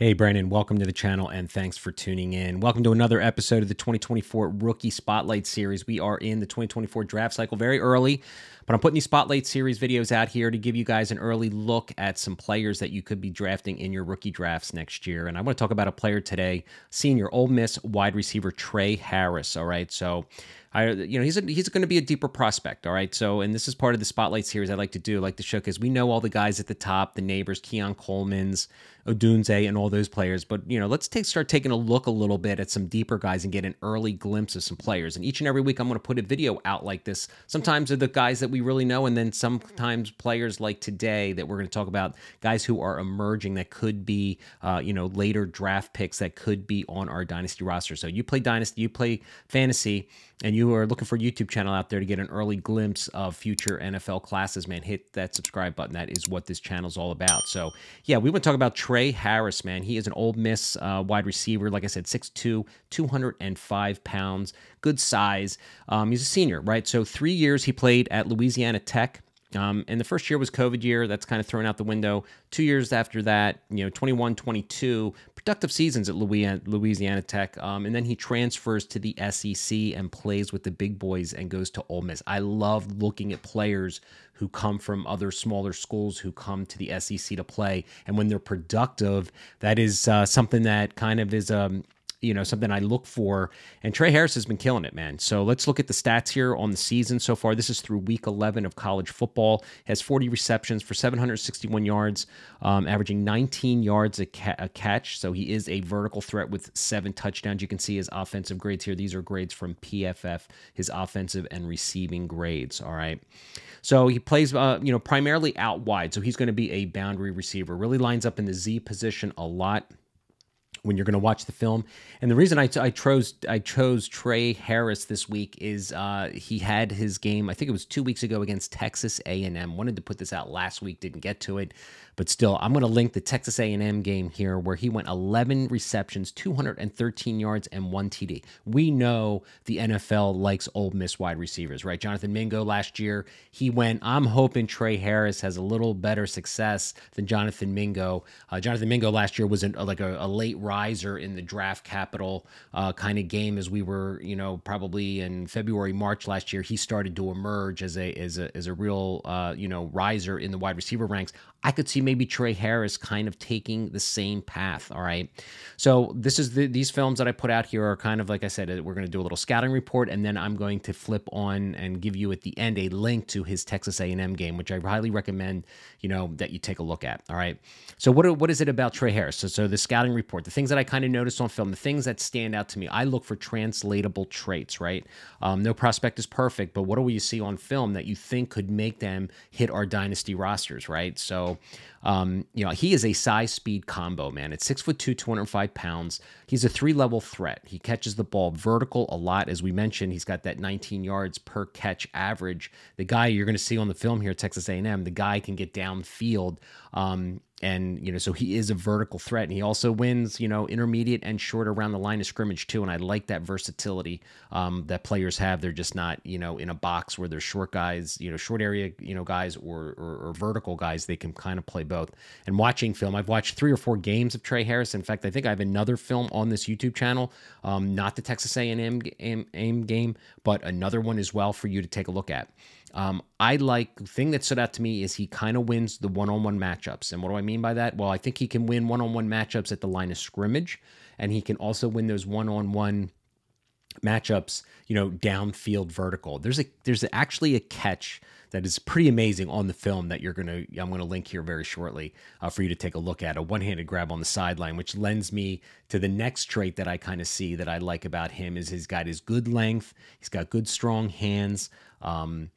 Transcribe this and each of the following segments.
Hey, Brandon, welcome to the channel and thanks for tuning in. Welcome to another episode of the 2024 Rookie Spotlight Series. We are in the 2024 draft cycle very early, but I'm putting these Spotlight Series videos out here to give you guys an early look at some players that you could be drafting in your rookie drafts next year. And I want to talk about a player today, senior Ole Miss wide receiver Tre Harris. All right, so I, you know, he's a, he's going to be a deeper prospect. All right. So, and this is part of the spotlight series I like to do, like to show because we know all the guys at the top, the Nabers, Keon Coleman's, Odunze, and all those players. But you know, let's take start taking a look a little bit at some deeper guys and get an early glimpse of some players. And each and every week, I'm going to put a video out like this. Sometimes are the guys that we really know, and then sometimes players like today that we're going to talk about, guys who are emerging that could be, uh, you know, later draft picks that could be on our dynasty roster. So you play dynasty, you play fantasy and you are looking for a YouTube channel out there to get an early glimpse of future NFL classes, man, hit that subscribe button. That is what this channel is all about. So, yeah, we want to talk about Tre Harris, man. He is an Ole Miss uh, wide receiver. Like I said, 6'2", 205 pounds, good size. Um, he's a senior, right? So three years he played at Louisiana Tech. Um, and the first year was COVID year. That's kind of thrown out the window. Two years after that, you know, 21, 22, productive seasons at Louisiana Tech. Um, and then he transfers to the SEC and plays with the big boys and goes to Ole Miss. I love looking at players who come from other smaller schools who come to the SEC to play. And when they're productive, that is uh, something that kind of is. Um, you know something I look for. And Tre Harris has been killing it, man. So let's look at the stats here on the season so far. This is through week 11 of college football. Has 40 receptions for 761 yards, um, averaging 19 yards a, ca- a, catch. So he is a vertical threat with seven touchdowns. You can see his offensive grades here. These are grades from PFF. His offensive and receiving grades. All right. So he plays, uh, you know, primarily out wide. So he's going to be a boundary receiver. Really lines up in the Z position a lot when you're going to watch the film. And the reason I, I chose I chose Tre Harris this week is uh, he had his game. I think it was two weeks ago against Texas A&M. Wanted to put this out last week, didn't get to it, but still, I'm going to link the Texas A&M game here where he went 11 receptions, 213 yards, and one TD. We know the NFL likes Ole Miss wide receivers, right? Jonathan Mingo last year he went. I'm hoping Tre Harris has a little better success than Jonathan Mingo. Uh, Jonathan Mingo last year was an, like a, a late riser in the draft capital uh, kind of game as we were, you know, probably in February, March last year. He started to emerge as a as a as a real, uh, you know, riser in the wide receiver ranks. I could see maybe Tre Harris kind of taking the same path. All right. So this is the, these films that I put out here are kind of like I said, we're going to do a little scouting report, and then I'm going to flip on and give you at the end a link to his Texas A&M game, which I highly recommend. You know that you take a look at. All right. So what what is it about Tre Harris? So so the scouting report, the things that I kind of noticed on film, the things that stand out to me. I look for translatable traits. Right. Um, no prospect is perfect, but what do we see on film that you think could make them hit our dynasty rosters? Right. So um, you know, he is a size speed combo, man. It's six foot two, 205 pounds. He's a three level threat. He catches the ball vertical a lot. As we mentioned, he's got that 19 yards per catch average. The guy you're going to see on the film here at Texas A&M, the guy can get downfield. Um, and you know so he is a vertical threat and he also wins you know intermediate and short around the line of scrimmage too and i like that versatility um, that players have. They're just not you know in a box where they're short guys you know short area you know guys or, or, or vertical guys. They can kind of play both. And watching film i've watched three or four games of tre harris. In fact i think i have another film on this youtube channel um, not the texas a&m aim game but another one as well for you to take a look at um, I like the thing that stood out to me is he kind of wins the one-on-one matchups. And what do I mean by that? Well, I think he can win one-on-one matchups at the line of scrimmage, and he can also win those one-on-one matchups, you know, downfield vertical. There's a there's actually a catch that is pretty amazing on the film that you're gonna I'm gonna link here very shortly uh, for you to take a look at a one-handed grab on the sideline, which lends me to the next trait that I kind of see that I like about him is he's got his good length, he's got good strong hands. Um,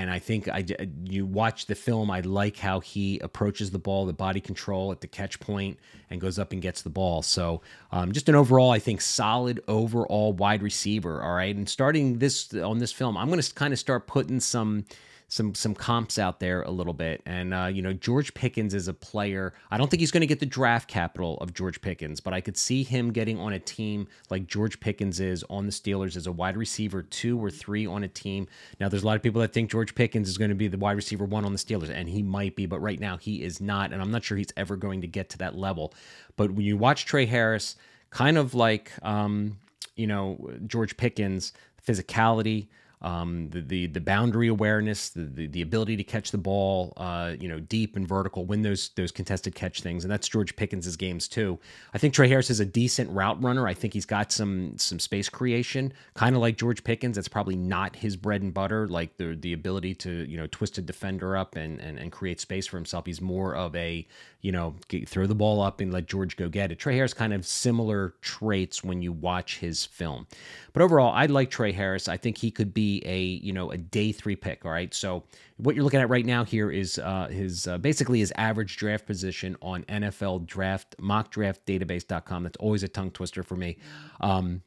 and I think I you watch the film. I like how he approaches the ball, the body control at the catch point, and goes up and gets the ball. So um, just an overall, I think, solid overall wide receiver. All right, and starting this on this film, I'm going to kind of start putting some some some comps out there a little bit. And uh, you know, George Pickens is a player. I don't think he's going to get the draft capital of George Pickens, but I could see him getting on a team like George Pickens is on the Steelers as a wide receiver two or three on a team. Now, there's a lot of people that think George Pickens is going to be the wide receiver one on the Steelers, and he might be, but right now he is not, and I'm not sure he's ever going to get to that level. But when you watch Tre Harris, kind of like um, you know George Pickens, physicality um, the, the the boundary awareness, the, the, the ability to catch the ball, uh, you know, deep and vertical, win those those contested catch things, and that's George Pickens's games too. I think Tre Harris is a decent route runner. I think he's got some some space creation, kind of like George Pickens. That's probably not his bread and butter, like the the ability to you know twist a defender up and and, and create space for himself. He's more of a you know get, throw the ball up and let George go get it. Tre Harris kind of similar traits when you watch his film, but overall, I like Tre Harris. I think he could be a you know a day three pick. All right, so what you're looking at right now here is uh, his uh, basically his average draft position on NFL Draft Mock Draft Database.com. That's always a tongue twister for me. Um,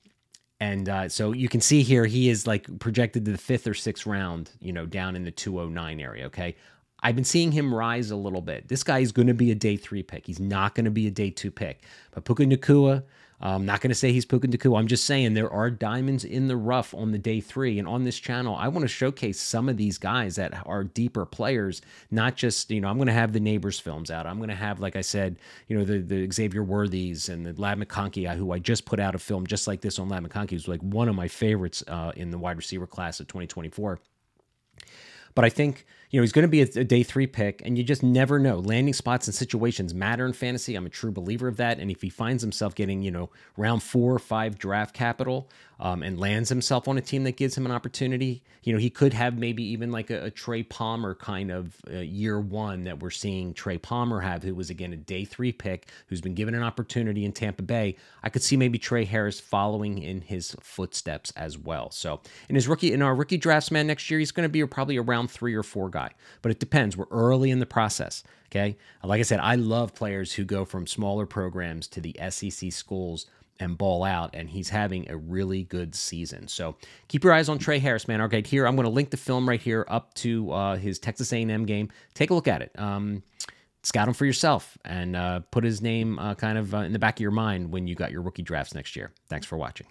and uh, so you can see here he is like projected to the fifth or sixth round, you know, down in the 209 area. Okay. I've been seeing him rise a little bit. This guy is going to be a day three pick. He's not going to be a day two pick. But Puka Nacua, I'm not going to say he's Puka Nacua. I'm just saying there are diamonds in the rough on the day three. And on this channel, I want to showcase some of these guys that are deeper players, not just, you know, I'm going to have the Nabers films out. I'm going to have, like I said, you know, the, the Xavier Worthies and the Ladd McConkey, who I just put out a film just like this on Ladd McConkey, who's like one of my favorites uh, in the wide receiver class of 2024. But I think you know he's going to be a, a, day three pick, and you just never know. Landing spots and situations matter in fantasy. I'm a true believer of that. And if he finds himself getting you know round four or five draft capital, um, and lands himself on a team that gives him an opportunity, you know he could have maybe even like a, a Trey Palmer kind of uh, year one that we're seeing Trey Palmer have, who was again a day three pick, who's been given an opportunity in Tampa Bay. I could see maybe Tre Harris following in his footsteps as well. So in his rookie in our rookie draftsman next year, he's going to be probably around round three or four but it depends. We're early in the process. Okay. Like I said, I love players who go from smaller programs to the SEC schools and ball out, and he's having a really good season. So keep your eyes on Tre Harris, man. Okay, here I'm going to link the film right here up to uh, his Texas A&M game. Take a look at it. Um, scout him for yourself and uh, put his name uh, kind of uh, in the back of your mind when you got your rookie drafts next year. Thanks for watching.